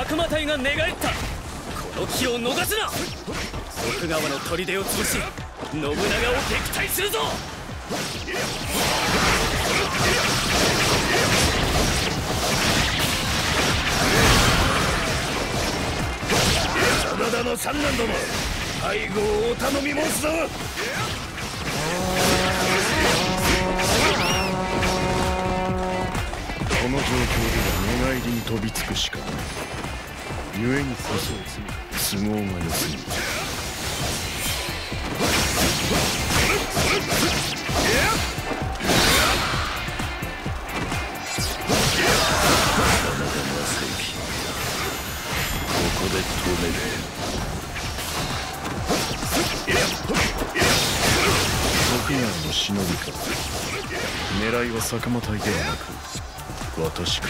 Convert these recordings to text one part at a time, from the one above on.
佐久間隊が寝返った。この機を逃すな。徳川の砦を潰し信長を撃退するぞ。真田の三男ども背後をお頼み申すぞ。この状況では寝返りに飛びつくしかない故にこそ都合が良すぎるここで止める徳川の忍びか狙い。は坂間隊ではなく私か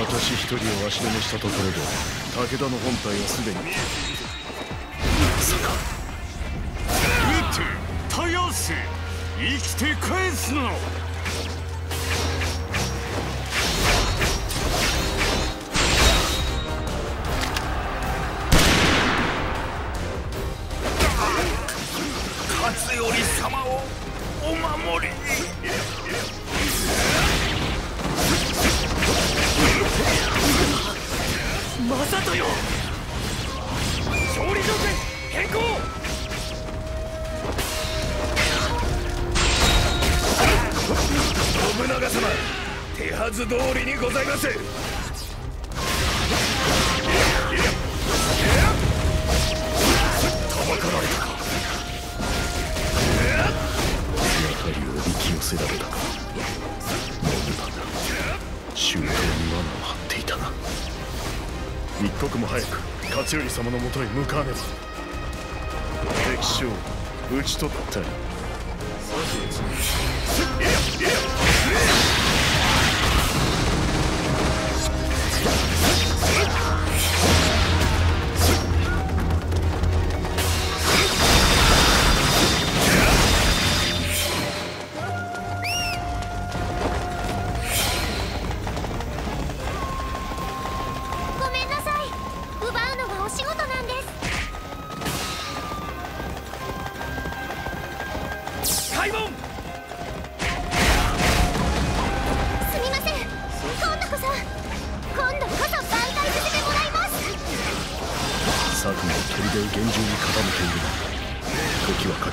私一人を足止めしたところで武田の本体はすでに。まさか。撃て絶やせ。生きて返すな通りにございます。たばかられたかやはりおびき寄せられたか。信長周辺に罠を張っていたな。一刻も早く勝頼様のもとへ向かわねば。敵将を討ち取ったり。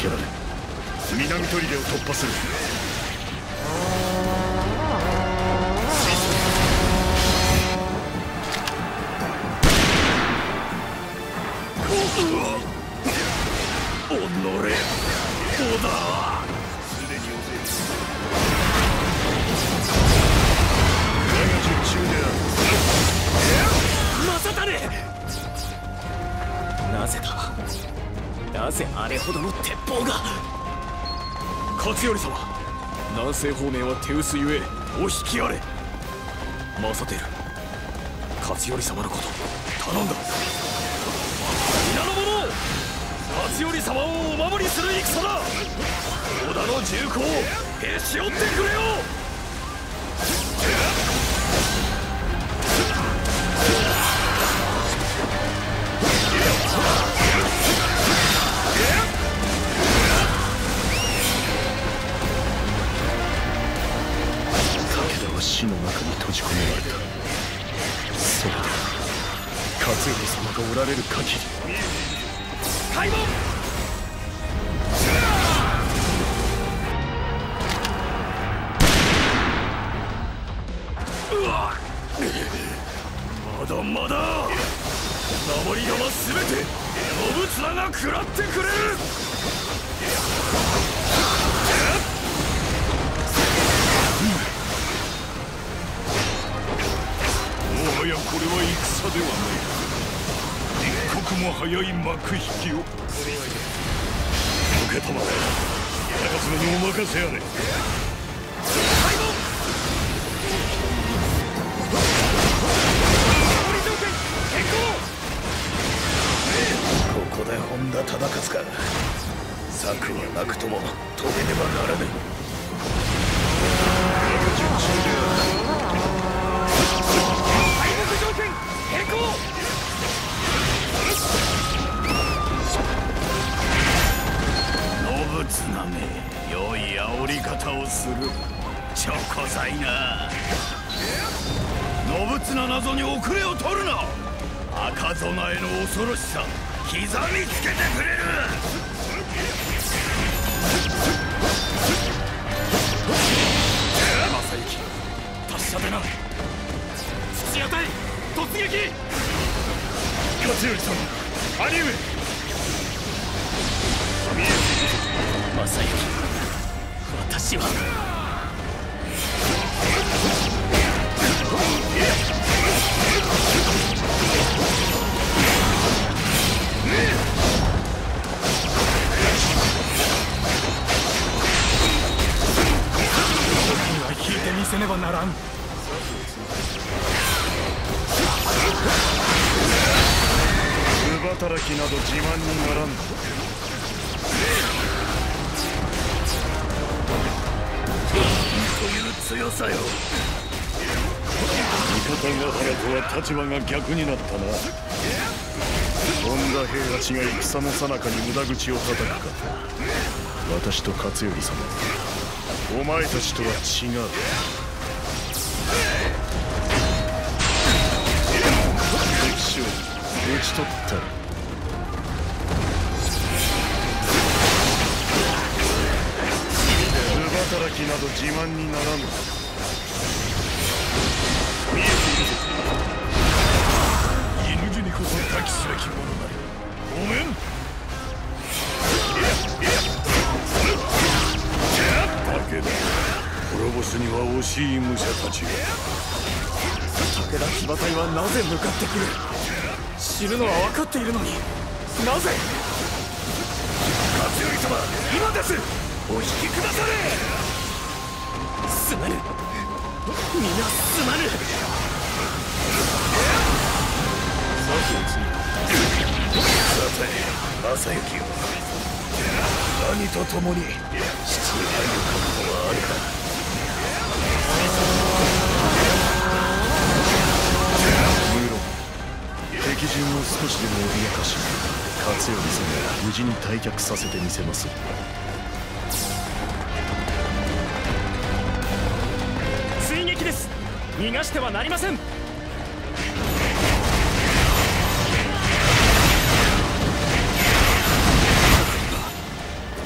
が時はかけられ南砦を突破する。おのれ織田ほどの鉄砲が。勝頼様南西方面は手薄ゆえお引きあれ。正輝勝頼様のこと頼んだ。皆の者勝頼様をお守りする戦だ。織田の銃口へし折ってくれよ。死の中に閉じ込められたそれで勝頼様がおられる限り開門うわまだまだ守り玉すべて信綱が食らってくれるはやこれは戦ではない一刻も早い幕引きを受けたまえ高爪にお任せあれここで本田忠勝か。策はなくとも遂げねばならぬ。謎に遅れを取るな。赤備えの恐ろしさ刻みつけてくれる。正幸達者でな土屋隊突撃。勝頼様兄上。正幸私はは働きなど自慢にならん。という強さよ。味方ヶ原とは立場が逆になったな。本田平八が戦の最中に無駄口を叩くか。私と勝頼様。お前たちとは違う。討ち取ったきなど自慢にならぬ。見えている。ぞ犬死にこそ抱きすべきものなり。ごめん。武田滅ぼすには惜しい武者たちが武田騎馬隊はなぜ向かってくる？死ぬのは分かっているのに。なぜ？勝頼様今ですお引きくだされ。すまぬ。皆すまぬ。さて正行よ兄と共に父に。会える覚悟はあるか無論敵陣を少しでも脅かし勝頼様を無事に退却させてみせます。逃がしてはなりません。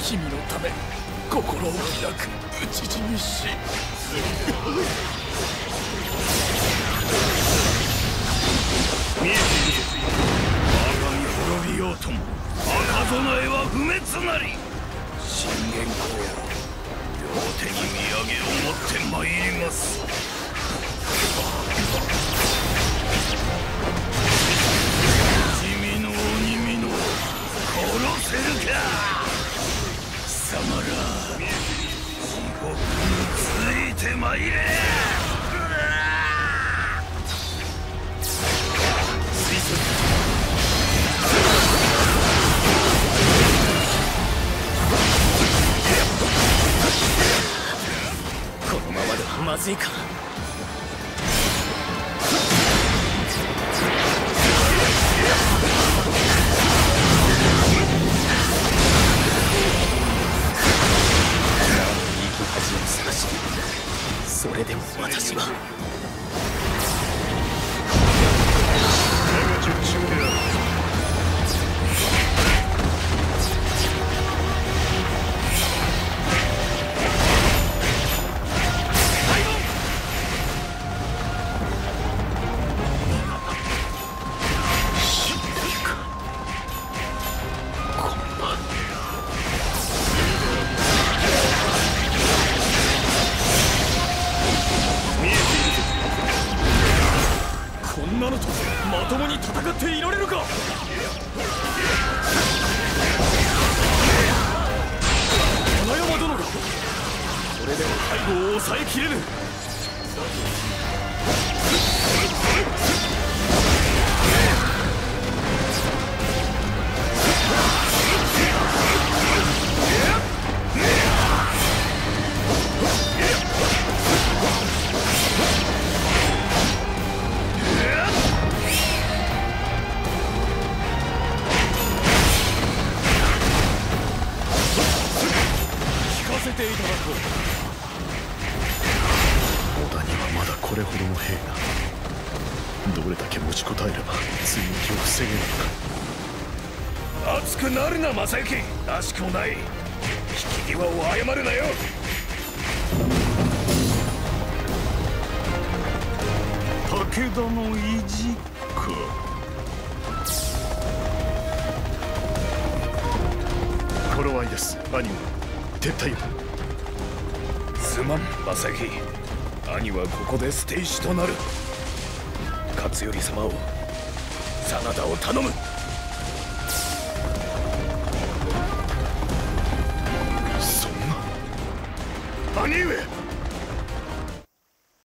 君のため心を開く討ち死にし。見えている。ぞ我が身滅びようとも赤備えは不滅なり。信玄公両手に土産を持ってまいります。いか。生き恥を探しそれでも私は。を抑えきれぬ。れだけ持ちこたえれば追撃を防げるのか。熱くなるな正行らしくもない。引き際を謝るなよ。武田の意地か。頃合いです。兄は撤退を。すまん正行兄はここで捨て石となる勝頼様を真田を頼む。そんな。兄上！